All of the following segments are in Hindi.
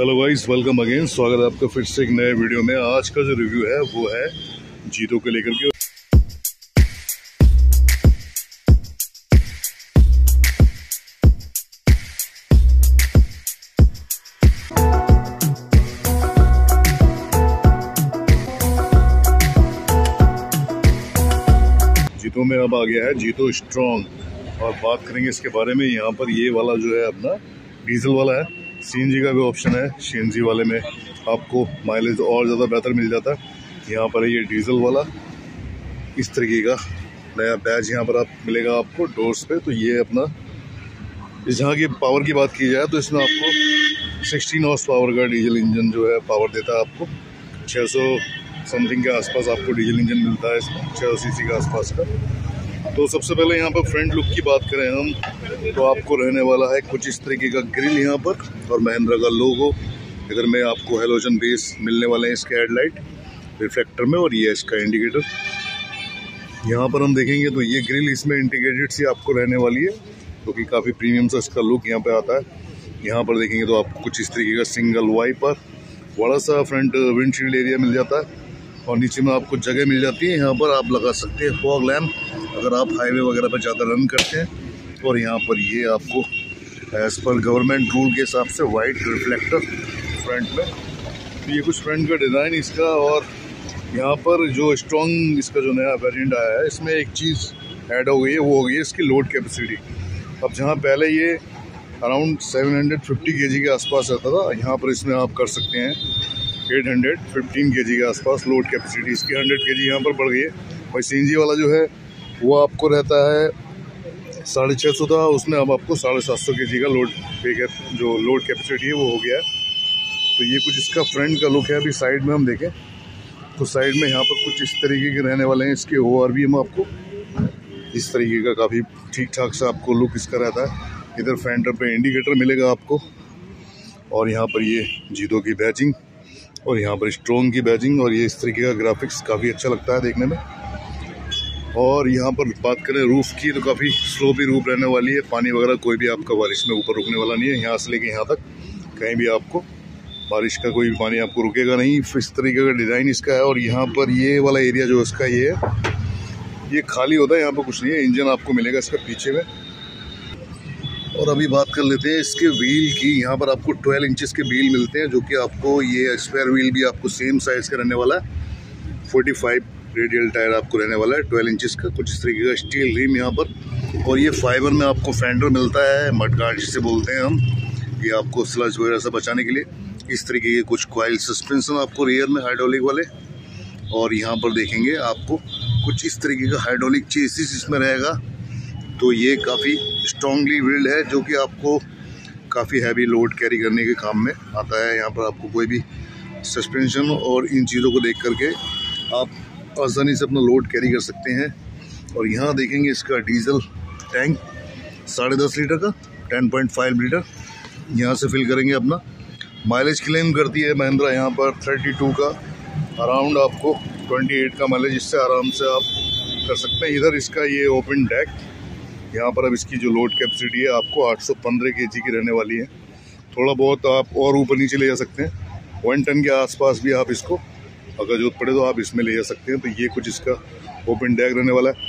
हेलो गाइस वेलकम अगेन स्वागत है आपका फिर से एक नए वीडियो में। आज का जो रिव्यू है, वो है जीतो को लेकर के। जीतो में अब आ गया है जीतो स्ट्रॉन्ग और बात करेंगे इसके बारे में। यहाँ पर ये वाला जो है अपना डीजल वाला है। सीएनजी का भी ऑप्शन है। सीएनजी वाले में आपको माइलेज और ज़्यादा बेहतर मिल जाता है। यहाँ पर है ये डीजल वाला, इस तरीके का नया बैच यहाँ पर आप, मिलेगा आपको डोर्स पे। तो ये अपना, इस यहाँ की पावर की बात की जाए तो इसमें आपको 16 हॉर्स पावर का डीजल इंजन जो है पावर देता है आपको। 600 समथिंग के आसपास आपको डीजल इंजन मिलता है इसमें छः सी के आसपास का। तो सबसे पहले यहाँ पर फ्रंट लुक की बात करें हम तो आपको रहने वाला है कुछ इस तरीके का ग्रिल यहाँ पर, और महिंद्रा का लोगो इधर में आपको हेलोजन बेस मिलने वाले हैं इसके हेडलाइट रिफ्लेक्टर में, और ये इसका इंडिकेटर यहाँ पर हम देखेंगे तो ये ग्रिल इसमें इंटीग्रेटेड सी आपको रहने वाली है क्योंकि तो काफ़ी प्रीमियम सा इसका लुक यहाँ पे आता है। यहाँ पर देखेंगे तो आपको कुछ इस तरीके का सिंगल वाइपर बड़ा सा फ्रंट विंडशील्ड एरिया मिल जाता है। और नीचे में आपको जगह मिल जाती है। यहाँ पर आप लगा सकते हैं फॉग लैम्प अगर आप हाईवे वगैरह पर ज़्यादा रन करते हैं। और यहाँ पर ये आपको एज़ पर गवर्नमेंट रूल के हिसाब से वाइट रिफ्लेक्टर फ्रंट में। तो ये कुछ फ्रंट का डिज़ाइन इसका और यहाँ पर जो स्ट्रॉन्ग इसका जो नया वेरिएंट आया है, इसमें एक चीज़ ऐड हो गई है, वो हो गई है इसकी लोड कैपेसिटी अब जहाँ पहले ये अराउंड 750 केजी के आसपास रहता था, यहाँ पर इसमें आप कर सकते हैं। 815 फिफ्टीन के जी के आसपास लोड कैपेसिटी इसकी हंड्रेड के जी यहाँ पर बढ़ गई है। भाई सी वाला जो है, वो आपको रहता है साढ़े छः सौ था उसमें अब आपको साढ़े सात सौ के जी का लोड पे जो लोड कैपेसिटी है, वो हो गया है। तो ये कुछ इसका फ्रंट का लुक है, अभी साइड में हम देखें। तो साइड में यहाँ पर कुछ इस तरीके के रहने वाले हैं, इसके ओ भी हम आपको। इस तरीके का काफ़ी ठीक ठाक सा आपको लुक इसका रहता है। इधर फेंटर पे इंडिकेटर मिलेगा आपको। और यहाँ पर ये जीदो की बैचिंग और यहाँ पर स्ट्रोंग की बैजिंग और ये इस तरीके का ग्राफिक्स काफ़ी अच्छा लगता है देखने में। और यहाँ पर बात करें रूफ़ की तो काफ़ी स्लोपी रूफ रहने वाली है। पानी वगैरह कोई भी आपका बारिश में ऊपर रुकने वाला नहीं है। यहाँ से लेके यहाँ तक कहीं भी आपको बारिश का कोई भी पानी आपको रुकेगा नहीं। इस तरीके का डिज़ाइन इसका है और यहाँ पर ये वाला एरिया जो इसका ये है, ये खाली होता है, यहाँ पर कुछ नहीं है। इंजन आपको मिलेगा इसका पीछे में। और अभी बात कर लेते हैं इसके व्हील की। यहाँ पर आपको 12 इंचेस के व्हील मिलते हैं, जो कि आपको ये स्पेयर व्हील भी आपको सेम साइज़ का रहने वाला है। 45 रेडियल टायर आपको रहने वाला है 12 इंचेस का। कुछ इस तरीके का स्टील रिम यहाँ पर। और ये फाइबर में आपको फेंडर मिलता है, मडगार्ड जिसे बोलते हैं हम, ये आपको स्लज वगैरह से बचाने के लिए। इस तरीके के कुछ क्वाइल सस्पेंसन आपको रेयर में हाइड्रोलिक वाले। और यहाँ पर देखेंगे आपको कुछ इस तरीके का हाइड्रोलिक चेसिस इसमें रहेगा। तो ये काफ़ी स्ट्रॉन्गली विल्ड है, जो कि आपको काफ़ी हैवी लोड कैरी करने के काम में आता है। यहाँ पर आपको कोई भी सस्पेंशन और इन चीज़ों को देख करके आप आसानी से अपना लोड कैरी कर सकते हैं। और यहाँ देखेंगे इसका डीजल टैंक साढ़े दस लीटर का टेन पॉइंट फाइव लीटर। यहाँ से फिल करेंगे अपना। माइलेज क्लेम करती है महिंद्रा यहाँ पर थर्टी टू का। अराउंड आपको ट्वेंटी एट का माइलेज इससे आराम से आप कर सकते हैं। इधर इसका ये ओपन डेक यहाँ पर अब इसकी जो लोड कैपेसिटी है, आपको 815 केजी की रहने वाली है। थोड़ा बहुत आप और ऊपर नीचे ले जा सकते हैं। वन टन के आसपास भी आप इसको, अगर ज़रूरत पड़े तो आप इसमें ले जा सकते हैं। तो ये कुछ इसका ओपन डैग रहने वाला है।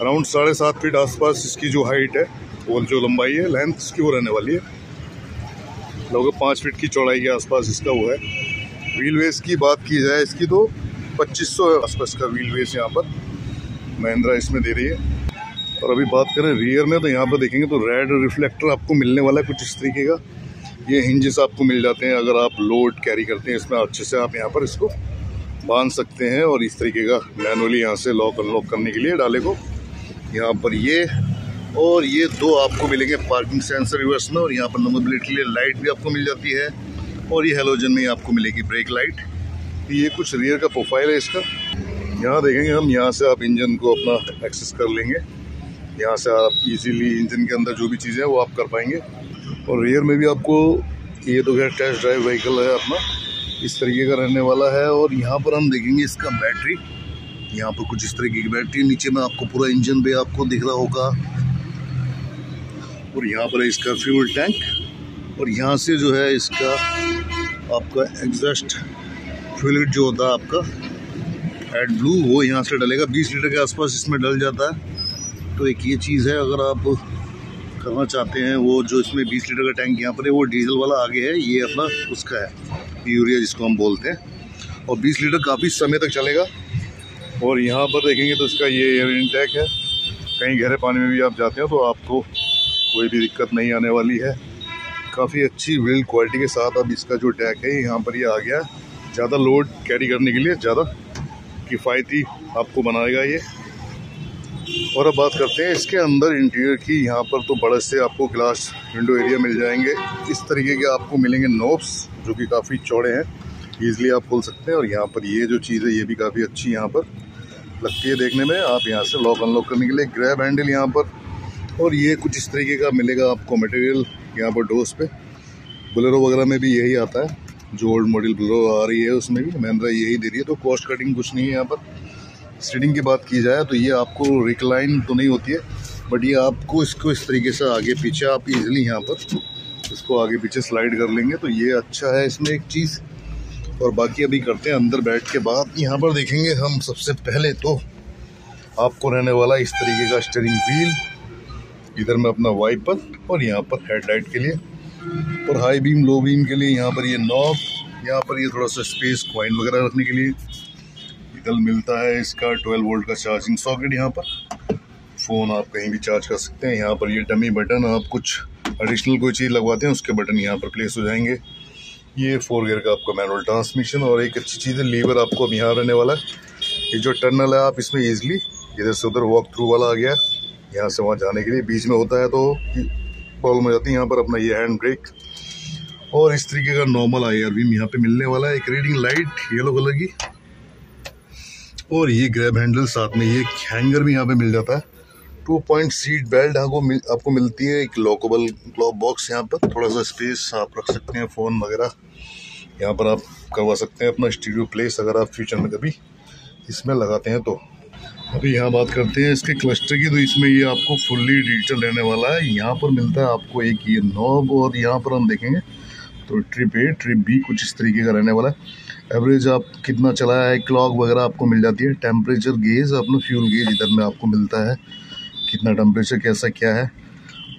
अराउंड साढ़े सात फीट आसपास इसकी जो हाइट है, और जो लंबाई है लेंथ इसकी वो रहने वाली है। लगभग पाँच फीट की चौड़ाई के आसपास इसका वो है। व्हील वेस की बात की जाए इसकी तो पच्चीस सौ आसपास का व्हील वेस यहाँ पर महिंद्रा इसमें दे रही है। और अभी बात करें रियर में तो यहाँ पर देखेंगे तो रेड रिफ्लेक्टर आपको मिलने वाला है कुछ इस तरीके का। ये हिंजेस आपको मिल जाते हैं अगर आप लोड कैरी करते हैं, इसमें अच्छे से आप यहाँ पर इसको बाँध सकते हैं और इस तरीके का मैनुअली यहाँ से लॉक अनलॉक करने के लिए डाले को। यहाँ पर ये और ये दो आपको मिलेंगे पार्किंग सेंसर रिवर्स में और यहाँ पर नंबर प्लेट के लिए लाइट भी आपको मिल जाती है और ये हेलोजन में आपको मिलेगी ब्रेक लाइट ये कुछ रियर का प्रोफ़ाइल है इसका। यहाँ देखेंगे हम, यहाँ से आप इंजन को अपना एक्सेस कर लेंगे। यहाँ से आप इजीली इंजन के अंदर जो भी चीज़ें हैं, वो आप कर पाएँगे। और रियर में भी आपको ये तो खैर टेस्ट ड्राइव व्हीकल है अपना। इस तरीके का रहने वाला है और यहाँ पर हम देखेंगे इसका बैटरी यहाँ पर कुछ इस तरीके की बैटरी नीचे में आपको पूरा इंजन भी आपको दिख रहा होगा। और यहाँ पर है इसका फ्यूल टैंक और यहाँ से जो है इसका आपका एग्जॉस्ट फ्लूड जो होता है आपका। एड ब्लू वो यहाँ से डलेगा। 20 लीटर के आसपास इसमें डल जाता है। तो एक ये चीज़ है, अगर आप करना चाहते हैं, वो जो इसमें 20 लीटर का टैंक यहाँ पर है, वो डीजल वाला आगे है, ये अपना उसका है, यूरिया जिसको हम बोलते हैं। और 20 लीटर काफ़ी समय तक चलेगा। और यहाँ पर देखेंगे तो इसका ये एयर इंटैक है। कहीं गहरे पानी में भी आप जाते हैं तो आपको कोई भी दिक्कत नहीं आने वाली है। काफ़ी अच्छी बिल्ड क्वालिटी के साथ अब इसका जो टैक है, यहाँ पर ये आ गया ज़्यादा लोड कैरी करने के लिए ज़्यादा किफ़ायती आपको बनाएगा ये। और अब बात करते हैं इसके अंदर इंटीरियर की। यहाँ पर तो बड़े से आपको ग्लास विंडो एरिया मिल जाएँगे। इस तरीके के आपको मिलेंगे नोब्स जो कि काफ़ी चौड़े हैं। ईजिली आप खोल सकते हैं और यहाँ पर ये जो चीज़ है, ये भी काफ़ी अच्छी यहाँ पर लगती है देखने में। आप यहाँ से लॉक अनलॉक करने के लिए ग्रैब हैंडल यहाँ पर। और ये कुछ इस तरीके का मिलेगा आपको मटेरियल यहाँ पर डोज पे। बुलेरो वगैरह में भी यही आता है। जो ओल्ड मॉडल बुलेरो आ रही है, उसमें भी। महिंद्रा यही दे रही है तो कॉस्ट कटिंग कुछ नहीं है यहाँ पर। स्टीडिंग की बात की जाए तो ये आपको रिक्लाइन तो नहीं होती है बट ये आपको इसको इस तरीके से आगे पीछे आप इजीली यहाँ पर इसको आगे पीछे स्लाइड कर लेंगे। तो ये अच्छा है इसमें एक चीज़। और बाकी अभी करते हैं, अंदर बैठ के बाद यहाँ पर देखेंगे हम सबसे पहले तो आपको रहने वाला इस तरीके का स्टेयरिंग व्हील इधर में अपना वाइपर और यहाँ पर हेडलाइट के लिए। और हाई बीम लो बीम के लिए यहाँ पर ये नॉब यहाँ पर ये थोड़ा सा स्पेस कॉइन वगैरह रखने के लिए। इधर मिलता है इसका 12 वोल्ट का चार्जिंग सॉकेट यहाँ पर। फ़ोन आप कहीं भी चार्ज कर सकते हैं। यहाँ पर ये डमी बटन आप कुछ एडिशनल कोई चीज़ लगवाते हैं, उसके बटन यहाँ पर प्लेस हो जाएँगे। ये फोर गियर का आपका मैनुअल ट्रांसमिशन और एक अच्छी चीज़ है लीवर आपको अब यहाँ रहने वाला है। ये जो टर्नल है, आप इसमें ईजिली इधर से उधर वॉक थ्रू वाला आ गया यहाँ से वहाँ जाने के लिए बीच में होता है तो प्रॉब्लम हो जाती है। यहाँ पर अपना ये हैंड ब्रेक और इस तरीके का नॉर्मल आई आर बीम यहाँ पे मिलने वाला है। एक रीडिंग लाइट येलो कलर की। और ये ग्रैब हैंडल साथ में ये हैंगर भी यहाँ पे मिल जाता है। टू पॉइंट सीट बेल्ट आपको मिल, आपको मिलती है एक लॉकेबल ग्लोव बॉक्स यहाँ पर। थोड़ा सा स्पेस आप रख सकते हैं फ़ोन वगैरह। यहाँ पर आप करवा सकते हैं अपना स्टूडियो प्लेस अगर आप फ्यूचर में कभी इसमें लगाते हैं तो। अभी यहाँ बात करते हैं इसके क्लस्टर की तो इसमें ये आपको फुल्ली डिजिटल रहने वाला है। यहाँ पर मिलता है आपको एक ये नॉब और यहाँ पर हम देखेंगे। तो ट्रिप ए ट्रिप बी कुछ इस तरीके का रहने वाला है। एवरेज आप कितना चलाया है? क्लॉक वगैरह आपको मिल जाती है। टेम्परेचर गेज अपना फ्यूल गेज इधर में आपको मिलता है। कितना टेम्परेचर कैसा क्या है?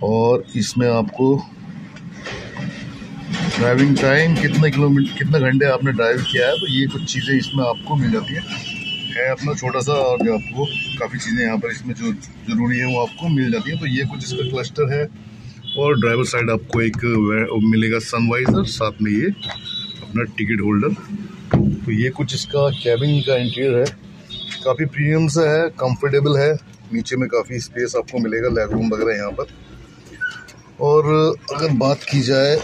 और इसमें आपको ड्राइविंग टाइम कितने किलोमीटर कितने घंटे आपने ड्राइव किया है तो ये कुछ चीज़ें इसमें आपको मिल जाती है। है अपना छोटा सा और जो आपको काफ़ी चीज़ें यहाँ पर इसमें जो ज़रूरी है, वो आपको मिल जाती है। तो ये कुछ इसका क्लस्टर है। और ड्राइवर साइड आपको एक मिलेगा सनवाइज़र साथ में ये अपना टिकट होल्डर। तो ये कुछ इसका कैबिन का इंटीरियर है। काफ़ी प्रीमियम सा है कंफर्टेबल है। नीचे में काफ़ी स्पेस आपको मिलेगा लेग रूम वगैरह यहाँ पर। और अगर बात की जाए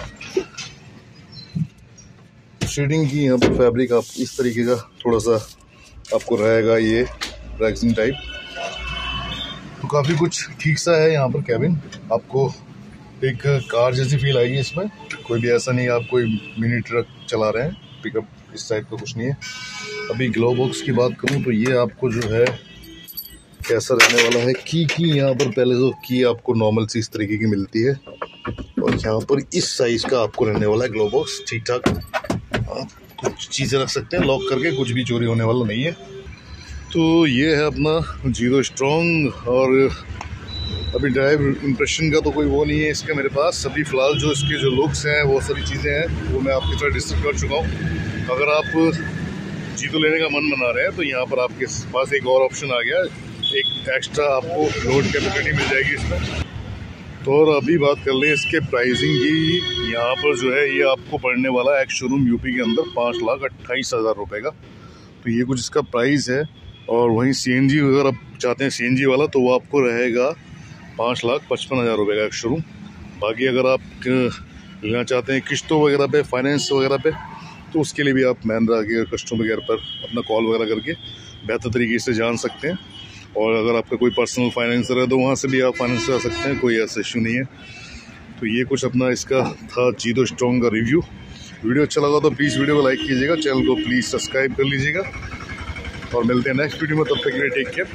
शेडिंग की यहाँ पर फैब्रिक आप इस तरीके का थोड़ा सा आपको रहेगा ये रैक्सिंग टाइप तो काफ़ी कुछ ठीक सा है यहाँ पर कैबिन आपको एक कार जैसी फील आएगी इसमें। कोई भी ऐसा नहीं, आप कोई मिनी ट्रक चला रहे हैं। पिकअप इस टाइप का कुछ नहीं है। अभी ग्लो बॉक्स की बात करूँ तो ये आपको जो है, कैसा रहने वाला है? की की यहाँ पर पहले तो की आपको नॉर्मल सी इस तरीके की मिलती है। और यहाँ पर इस साइज़ का आपको रहने वाला है ग्लो बॉक्स ठीक ठाक आप कुछ चीज़ें रख सकते हैं। लॉक करके कुछ भी चोरी होने वाला नहीं है। तो ये है अपना ज़ीरो स्ट्रॉन्ग और अभी ड्राइव इम्प्रेशन का तो कोई वो नहीं है इसका मेरे पास। अभी फ़िलहाल जो इसके जो लुक्स हैं, वो सारी चीज़ें हैं, वो मैं आपकी तरह डिस्कस कर चुका हूँ। अगर आप जीतो लेने का मन बना रहे हैं तो यहाँ पर आपके पास एक और ऑप्शन आ गया। एक एक्स्ट्रा आपको लोड कैपेसिटी मिल जाएगी इसमें। तो और अभी बात कर लें इसके प्राइसिंग की। यहाँ पर जो है, ये आपको पड़ने वाला एक शोरूम यूपी के अंदर पाँच लाख अट्ठाईस हज़ार रुपये का। तो ये कुछ इसका प्राइस है। और वहीं सीएनजी अगर आप चाहते हैं सीएनजी वाला तो वो आपको रहेगा पाँच लाख पचपन हज़ार रुपये का शोरूम बाकी अगर आप लेना चाहते हैं किश्तों वगैरह पे फाइनेंस वगैरह पे तो उसके लिए भी आप महिंद्रा के कस्टमर केयर पर अपना कॉल वगैरह करके बेहतर तरीके से जान सकते हैं। और अगर आपका कोई पर्सनल फाइनेंसर है तो वहाँ से भी आप फाइनेंस करा सकते हैं, कोई ऐसा इशू नहीं है। तो ये कुछ अपना इसका था जीतो स्ट्रॉन्ग का रिव्यू वीडियो अच्छा लगा तो प्लीज़ वीडियो को लाइक कीजिएगा चैनल को प्लीज़ सब्सक्राइब कर लीजिएगा। और मिलते हैं नेक्स्ट वीडियो में, तब तक के लिए टेक केयर